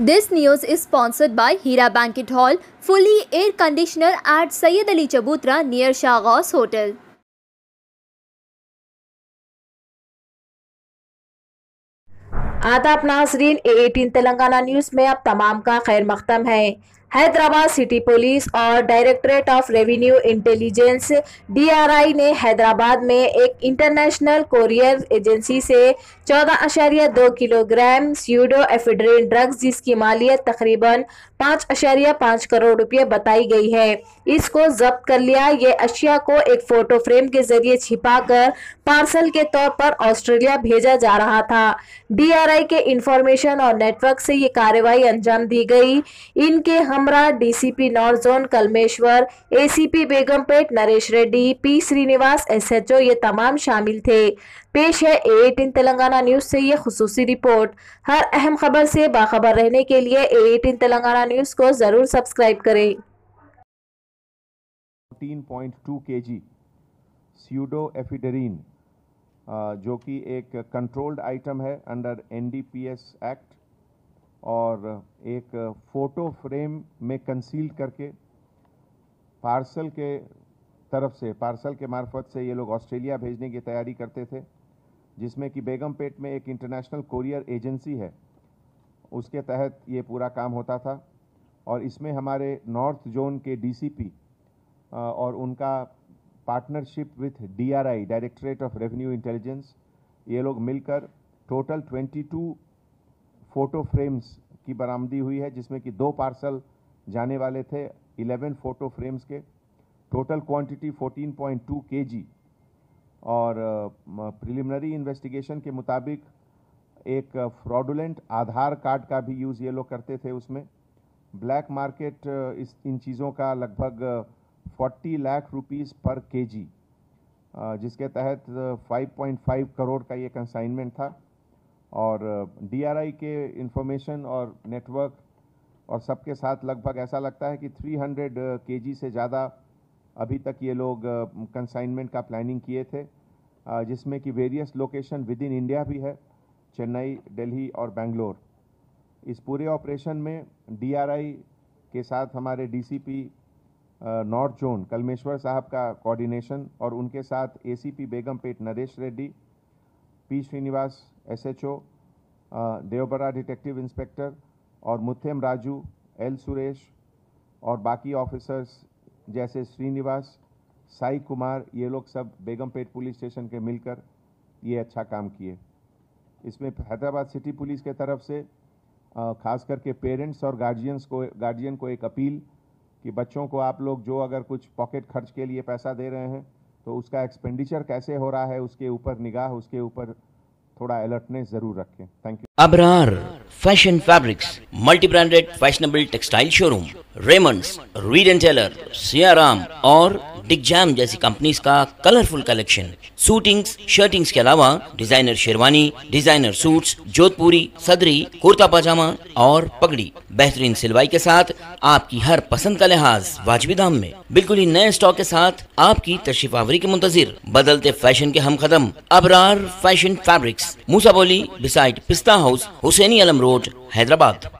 This news is sponsored by Heera banquet hall fully air conditioner at Syed Ali Chabutra near Shahgas hotel आदाब नाजरीन eighteen Telangana news में अब तमाम का खैर मकदम है। हैदराबाद सिटी पुलिस और directorate of revenue intelligence DRI ने हैदराबाद में एक इंटरनेशनल कोरियर एजेंसी से चौदह अशारिया दो किलोग्राम स्यूडो एफिड्रिन ड्रग्स जिसकी मालियत तकरीबन पाँच अशारिया पाँच करोड़ रुपये बताई गई है। इसको जब्त कर लिया, ये अशिया को एक फ़ोटो फ्रेम के ज़रिए छिपाकर पार्सल के तौर पर ऑस्ट्रेलिया भेजा जा रहा था। डीआरआई के इंफॉर्मेशन और नेटवर्क से ये कार्रवाई अंजाम दी गई। इनके हमरा DCP north zone Kalmeshwar, ACP Begumpet, Naresh Reddy, P Srinivas, SHO, ये तमाम शामिल थे। पेश है ए एटीन तेलंगाना न्यूज़ से ये खसूसी रिपोर्ट। हर अहम खबर से बाखबर रहने के लिए ए एटीन तेलंगाना न्यूज़ को ज़रूर सब्सक्राइब करें। 14.2 केजी स्यूडो एफिडरीन जो कि एक कंट्रोल्ड आइटम है अंडर एनडीपीएस एक्ट और एक फ़ोटो फ्रेम में कंसील करके पार्सल के तरफ़ से पार्सल के मार्फत से ये लोग ऑस्ट्रेलिया भेजने की तैयारी करते थे, जिसमें कि बेगमपेट में एक इंटरनेशनल कोरियर एजेंसी है। उसके तहत ये पूरा काम होता था और इसमें हमारे नॉर्थ जोन के डीसीपी और उनका partnership with DRI directorate of revenue intelligence ये लोग मिलकर टोटल 22 फ़ोटो फ्रेम्स की बरामदी हुई है, जिसमें कि दो पार्सल जाने वाले थे 11 फ़ोटो फ्रेम्स के। टोटल क्वांटिटी 14.2 केजी और प्रिलिमिनरी इन्वेस्टिगेशन के मुताबिक एक फ्रॉडुलेंट आधार कार्ड का भी यूज़ ये लोग करते थे उसमें। ब्लैक मार्केट इस, इन चीज़ों का लगभग 40 लाख रुपीस पर केजी जिसके तहत 5.5 करोड़ का ये कंसाइनमेंट था। और डीआरआई के इंफॉर्मेशन और नेटवर्क और सबके साथ लगभग ऐसा लगता है कि 300 केजी से ज़्यादा अभी तक ये लोग कंसाइनमेंट का प्लानिंग किए थे। जिसमें कि various location within India भी है चेन्नई दिल्ली और बेंगलोर इस पूरे ऑपरेशन में डीआरआई के साथ हमारे डीसीपी नॉर्थ जोन कलमेश्वर साहब का कोऑर्डिनेशन और उनके साथ ACP Begumpet Naresh Reddy P Srinivas SHO Devbara detective inspector और मुथेम राजू एल सुरेश और बाकी ऑफिसर्स जैसे श्रीनिवास साई कुमार ये लोग सब बेगमपेट पुलिस स्टेशन के मिलकर ये अच्छा काम किए। इसमें हैदराबाद सिटी पुलिस के तरफ़ से खास करके पेरेंट्स और गार्जियंस को गार्जियन को एक अपील कि बच्चों को आप लोग जो अगर कुछ पॉकेट खर्च के लिए पैसा दे रहे हैं तो उसका एक्सपेंडिचर कैसे हो रहा है, उसके ऊपर निगाह, उसके ऊपर थोड़ा अलर्टनेस ज़रूर रखें। Thank you Abrar fashion fabrics multi branded fashionable textile showroom Raymonds Reid and Taylor Siyaram और डिगजैम जैसी कंपनीज़ का कलरफुल कलेक्शन सूटिंग्स शर्टिंग्स के अलावा designer sherwani designer suits Jodhpuri sadri kurta pyjama और पगड़ी. बेहतरीन सिलवाई के साथ आपकी हर पसंद का लिहाज वाजबी दाम में. बिल्कुल ही नए स्टॉक के साथ आपकी तशरीफ़ आवरी के मुंतजिर. बदलते फ़ैशन के हम कदम Abrar fashion fabrics Moosa Bowli beside Pista house Husaini अलम रोड हैदराबाद.